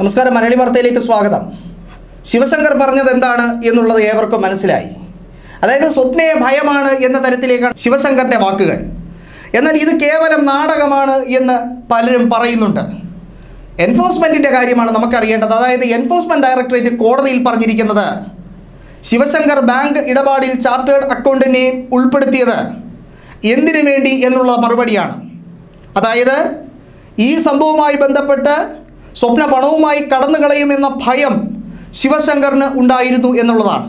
നമസ്കാരം. മലയാളി വാർത്തയിലേക്ക് സ്വാഗതം. ശിവശങ്കർ പറഞ്ഞത് എന്താണ് എന്നുള്ളത് ഏവർക്കും മനസ്സിലായി. അതായത് സ്വപ്നയെ ഭയമാണ് എന്ന തരത്തിലേക്കാണ് ശിവശങ്കറിന്റെ വാക്കുകൾ. എന്നാൽ ഇത് കേവലം നാടകമാണ് എന്ന് പലരും പറയുന്നുണ്ട്. എൻഫോഴ്സ്മെന്റിന്റെ കാര്യമാണ് നമുക്കറിയേണ്ടത്. അതായത് എൻഫോഴ്സ്മെന്റ് ഡയറക്ടറേറ്റ് കോടതിയിൽ പറഞ്ഞിരിക്കുന്നത് ശിവശങ്കർ ബാങ്ക് ഇടപാടിൽ ചാർട്ടേഡ് അക്കൗണ്ടിനെ ഉൾപ്പെടുത്തിയത് എന്തിനു വേണ്ടി എന്നുള്ള മറുപടിയാണ്. അതായത് ഈ സംഭവവുമായി ബന്ധപ്പെട്ട് സ്വപ്ന പണവുമായി കടന്നു കളയുമെന്ന ഭയം ശിവശങ്കറിന് ഉണ്ടായിരുന്നു എന്നുള്ളതാണ്.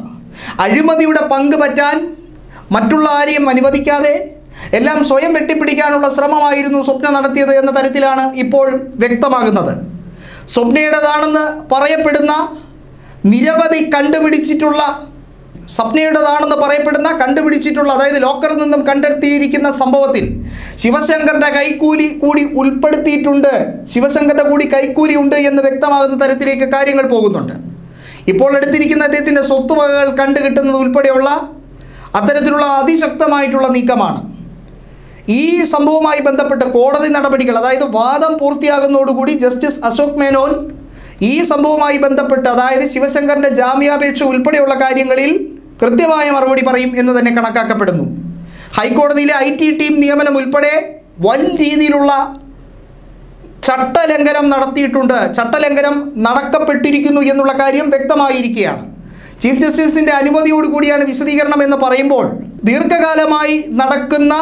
അഴിമതിയുടെ പങ്ക് പറ്റാൻ മറ്റുള്ള ആരെയും അനുവദിക്കാതെ എല്ലാം സ്വയം വെട്ടിപ്പിടിക്കാനുള്ള ശ്രമമായിരുന്നു സ്വപ്ന നടത്തിയത് എന്ന തരത്തിലാണ് ഇപ്പോൾ വ്യക്തമാകുന്നത്. സ്വപ്നയുടേതാണെന്ന് പറയപ്പെടുന്ന നിരവധി കണ്ടുപിടിച്ചിട്ടുള്ള സ്വപ്നയുടേതാണെന്ന് പറയപ്പെടുന്ന കണ്ടുപിടിച്ചിട്ടുള്ള അതായത് ലോക്കറിൽ നിന്നും കണ്ടെത്തിയിരിക്കുന്ന സംഭവത്തിൽ ശിവശങ്കറിന്റെ കൈക്കൂലി കൂടി ഉൾപ്പെടുത്തിയിട്ടുണ്ട്. ശിവശങ്കറിന്റെ കൂടി കൈക്കൂലി ഉണ്ട് എന്ന് വ്യക്തമാകുന്ന തരത്തിലേക്ക് കാര്യങ്ങൾ പോകുന്നുണ്ട്. ഇപ്പോൾ എടുത്തിരിക്കുന്ന അദ്ദേഹത്തിന്റെ സ്വത്തുവകകൾ കണ്ടുകിട്ടുന്നത് ഉൾപ്പെടെയുള്ള അത്തരത്തിലുള്ള അതിശക്തമായിട്ടുള്ള നീക്കമാണ്. ഈ സംഭവവുമായി ബന്ധപ്പെട്ട് കോടതി നടപടികൾ അതായത് വാദം പൂർത്തിയാകുന്നതോടുകൂടി ജസ്റ്റിസ് അശോക് മേനോൻ ഈ സംഭവവുമായി ബന്ധപ്പെട്ട് അതായത് ശിവശങ്കറിന്റെ ജാമ്യാപേക്ഷ ഉൾപ്പെടെയുള്ള കാര്യങ്ങളിൽ കൃത്യമായ മറുപടി പറയും എന്ന് തന്നെ കണക്കാക്കപ്പെടുന്നു. ഹൈക്കോടതിയിലെ ഐ ടി ടീം നിയമനം ഉൾപ്പെടെ വൻ രീതിയിലുള്ള ചട്ടലംഘനം നടത്തിയിട്ടുണ്ട്. ചട്ടലംഘനം നടക്കപ്പെട്ടിരിക്കുന്നു എന്നുള്ള കാര്യം വ്യക്തമായിരിക്കുകയാണ്. ചീഫ് ജസ്റ്റിസിന്റെ അനുമതിയോടുകൂടിയാണ് വിശദീകരണം എന്ന് പറയുമ്പോൾ ദീർഘകാലമായി നടക്കുന്ന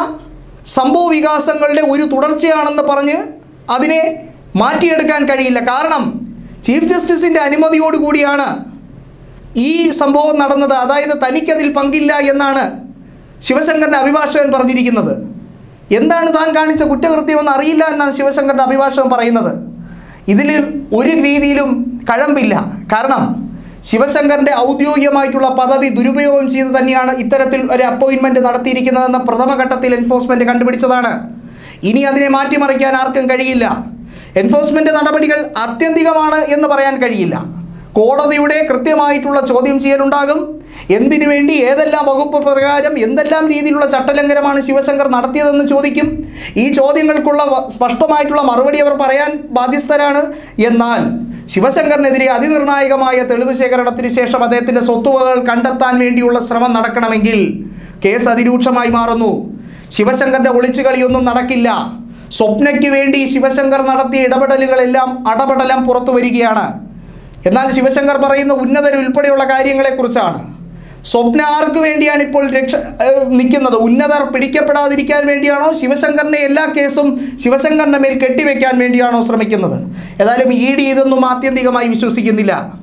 സംഭവ വികാസങ്ങളുടെ ഒരു തുടർച്ചയാണെന്ന് പറഞ്ഞ് അതിനെ മാറ്റിയെടുക്കാൻ കഴിയില്ല. കാരണം ചീഫ് ജസ്റ്റിസിന്റെ അനുമതിയോടുകൂടിയാണ് ഈ സംഭവം നടന്നത് അതായത് തനിക്കതിൽ പങ്കില്ല എന്നാണ് ശിവശങ്കറിന്റെ അഭിഭാഷകൻ പറഞ്ഞിരിക്കുന്നത്. എന്താണ് താൻ കാണിച്ച കുറ്റകൃത്യമെന്ന് അറിയില്ല എന്നാണ് ശിവശങ്കറിന്റെ അഭിഭാഷകൻ പറയുന്നത്. ഇതിൽ ഒരു രീതിയിലും കഴമ്പില്ല. കാരണം ശിവശങ്കറിന്റെ ഔദ്യോഗികമായിട്ടുള്ള പദവി ദുരുപയോഗം ചെയ്ത് തന്നെയാണ് ഇത്തരത്തിൽ ഒരു അപ്പോയിൻമെന്റ് നടത്തിയിരിക്കുന്നതെന്ന പ്രഥമഘട്ടത്തിൽ എൻഫോഴ്സ്മെന്റ് കണ്ടുപിടിച്ചതാണ്. ഇനി അതിനെ മാറ്റിമറിക്കാൻ ആർക്കും കഴിയില്ല. എൻഫോഴ്സ്മെന്റ് നടപടികൾ ആത്യന്തികമാണ് എന്ന് പറയാൻ കഴിയില്ല. കോടതിയുടെ കൃത്യമായിട്ടുള്ള ചോദ്യം ചെയ്യലുണ്ടാകും എന്തിനു വേണ്ടി ഏതെല്ലാം വകുപ്പ് പ്രകാരം എന്തെല്ലാം രീതിയിലുള്ള ചട്ടലംഘനമാണ് ശിവശങ്കർ നടത്തിയതെന്ന് ചോദിക്കും. ഈ ചോദ്യങ്ങൾക്കുള്ള സ്പഷ്ടമായിട്ടുള്ള മറുപടി അവർ പറയാൻ ബാധ്യസ്ഥരാണ്. എന്നാൽ ശിവശങ്കറിനെതിരെ അതിനിർണായകമായ തെളിവ് ശേഖരണത്തിന് ശേഷം അദ്ദേഹത്തിന്റെ സ്വത്തുവകൾ കണ്ടെത്താൻ വേണ്ടിയുള്ള ശ്രമം നടക്കണമെങ്കിൽ കേസ് അതിരൂക്ഷമായി മാറുന്നു. ശിവശങ്കറിന്റെ ഒളിച്ചുകളിയൊന്നും നടക്കില്ല. സ്വപ്നയ്ക്ക് വേണ്ടി ശിവശങ്കർ നടത്തിയ ഇടപെടലുകളെല്ലാം അടപടലം പുറത്തു വരികയാണ്. എന്നാൽ ശിവശങ്കർ പറയുന്ന ഉന്നതർ ഉൾപ്പെടെയുള്ള കാര്യങ്ങളെക്കുറിച്ചാണ്. സ്വപ്ന ആർക്ക് വേണ്ടിയാണ് ഇപ്പോൾ രക്ഷ നിൽക്കുന്നത്? ഉന്നതർ പിടിക്കപ്പെടാതിരിക്കാൻ വേണ്ടിയാണോ? ശിവശങ്കറിന്റെ എല്ലാ കേസും ശിവശങ്കറിന്റെ മേൽ കെട്ടിവെക്കാൻ വേണ്ടിയാണോ ശ്രമിക്കുന്നത്? ഏതായാലും ഇ ഡി ഇതൊന്നും ആത്യന്തികമായി വിശ്വസിക്കുന്നില്ല.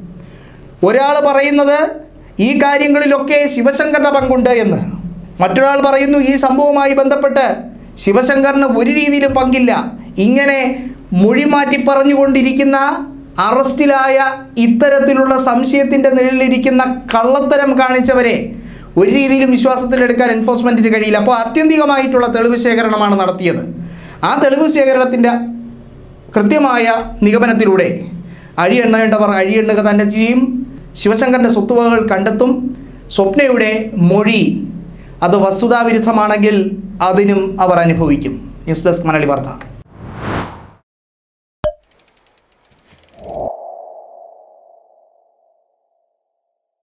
ഒരാൾ പറയുന്നത് ഈ കാര്യങ്ങളിലൊക്കെ ശിവശങ്കറിന്റെ പങ്കുണ്ട് എന്ന്. മറ്റൊരാൾ പറയുന്നു ഈ സംഭവവുമായി ബന്ധപ്പെട്ട് ശിവശങ്കറിന് ഒരു രീതിയിലും പങ്കില്ല. ഇങ്ങനെ മൊഴി മാറ്റി പറഞ്ഞുകൊണ്ടിരിക്കുന്ന അറസ്റ്റിലായ ഇത്തരത്തിലുള്ള സംശയത്തിന്റെ നിഴലിലിരിക്കുന്ന കള്ളത്തരം കാണിച്ചവരെ ഒരു രീതിയിലും വിശ്വാസത്തിലെടുക്കാൻ എൻഫോഴ്സ്മെന്റിന് കഴിയില്ല. അപ്പോൾ ആത്യന്തികമായിട്ടുള്ള തെളിവ് ശേഖരണമാണ് നടത്തിയത്. ആ തെളിവ് ശേഖരണത്തിന്റെ കൃത്യമായ നിഗമനത്തിലൂടെ അഴിയെണ്ണേണ്ടവർ അഴിയെണ്ണുക തന്നെ ചെയ്യും. ശിവശങ്കറിന്റെ സ്വത്തുവകകൾ കണ്ടെത്തും. സ്വപ്നയുടെ മൊഴി അത് വസ്തുതാവിരുദ്ധമാണെങ്കിൽ അതിനും അവർ അനുഭവിക്കും. ന്യൂസ് ഡെസ്ക് മലയാളി വാർത്ത.